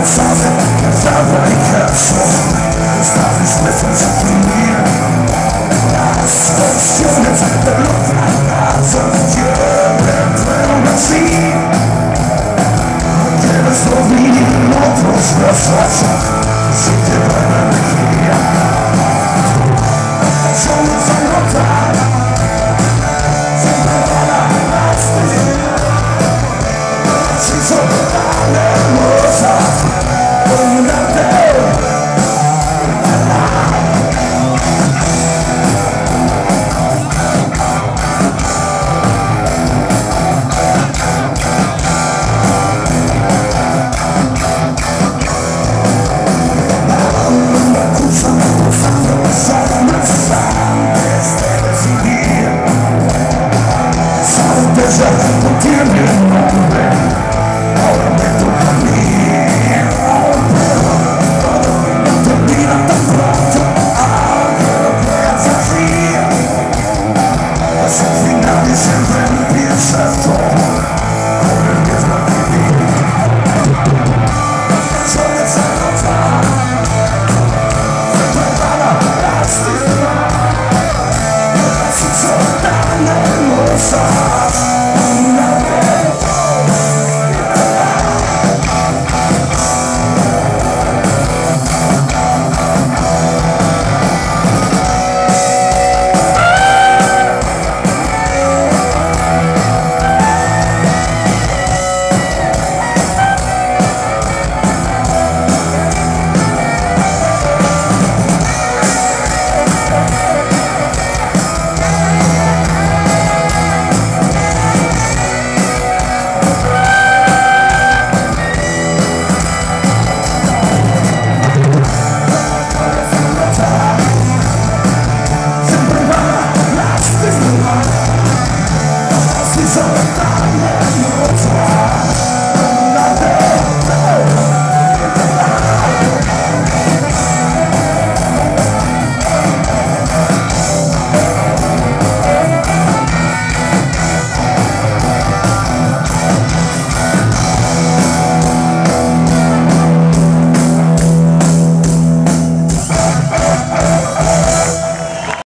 Father, Father, I care for. Father's with us, Sono